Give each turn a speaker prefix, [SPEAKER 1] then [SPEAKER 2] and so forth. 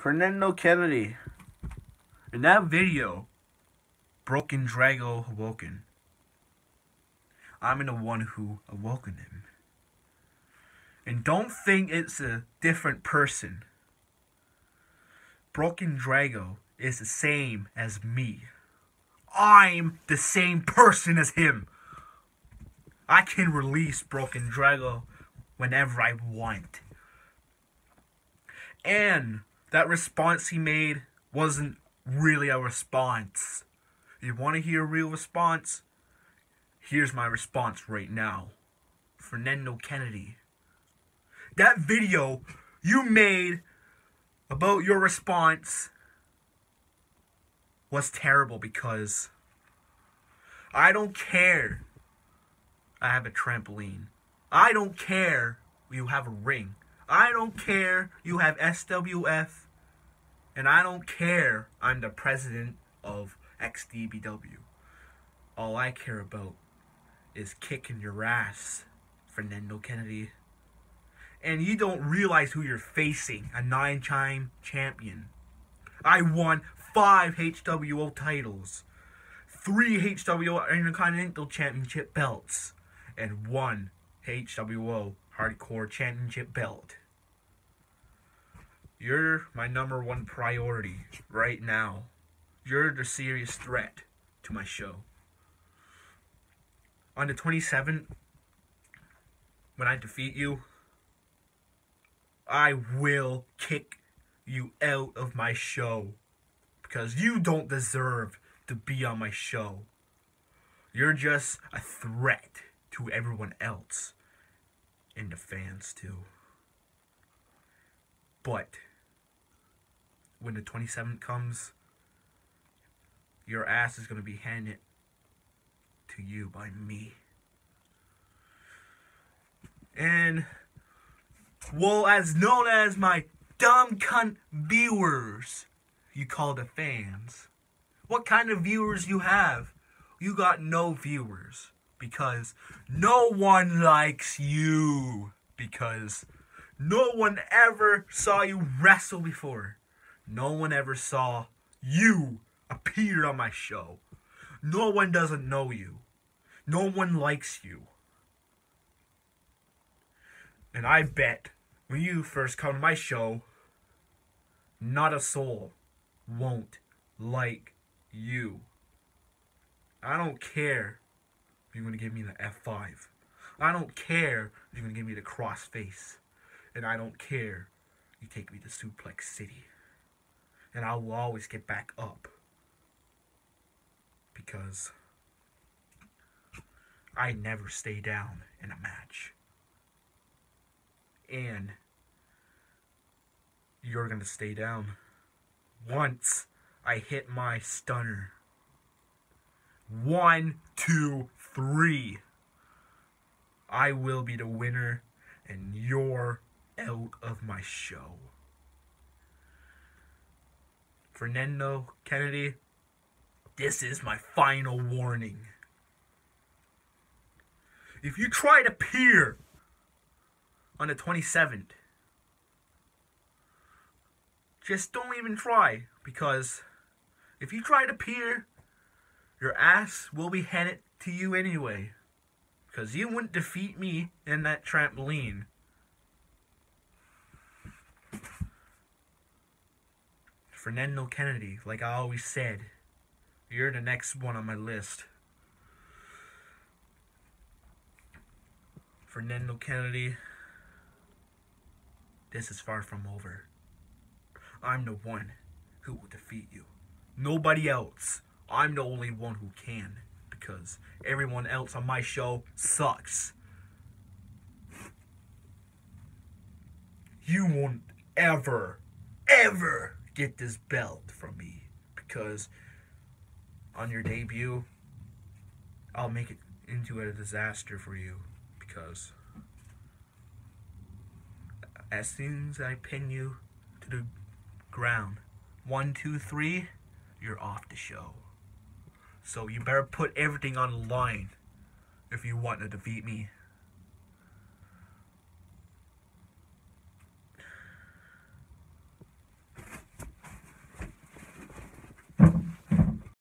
[SPEAKER 1] Fernando Kennedy. In that video, Broken Dragoh awoken. I'm the one who awoken him. And don't think it's a different person. Broken Dragoh is the same as me. I'm the same person as him. I can release Broken Dragoh whenever I want. And that response he made wasn't really a response. You want to hear a real response? Here's my response right now. Fernando Kennedy. That video you made about your response was terrible because I don't care. I have a trampoline. I don't care you have a ring. I don't care you have SWF. And I don't care I'm the president of XDBW. All I care about is kicking your ass, Fernando Kennedy. And you don't realize who you're facing a nine time champion. I won five HWO titles, three HWO Intercontinental Championship belts, and one HWO Hardcore Championship belt. You're my number one priority right now. You're the serious threat to my show. On the 27th, when I defeat you, I will kick you out of my show because you don't deserve to be on my show. You're just a threat to everyone else and the fans too. But when the 27th comes, your ass is going to be handed to you by me. And, well, as known as my dumb cunt viewers, you call the fans. What kind of viewers you have? You got no viewers because no one likes you because no one ever saw you wrestle before. No one ever saw you appear on my show. No one doesn't know you. No one likes you. And I bet when you first come to my show, not a soul won't like you. I don't care you're going to give me the F5. I don't care if you're going to give me the cross face. And I don't care you take me to Suplex City. And I will always get back up. Because I never stay down in a match. And you're going to stay down once I hit my stunner. One, two, three. I will be the winner, and you're out of my show. Fernando Kennedy, this is my final warning. If you try to peer on the 27th, just don't even try because if you try to peer, your ass will be handed to you anyway. Because you wouldn't defeat me in that trampoline. Fernando Kennedy, like I always said, you're the next one on my list. Fernando Kennedy, this is far from over. I'm the one who will defeat you. Nobody else. I'm the only one who can because everyone else on my show sucks. You won't ever, ever get this belt from me because on your debut, I'll make it into a disaster for you because as soon as I pin you to the ground, one, two, three, you're off the show. So you better put everything on the line if you want to defeat me.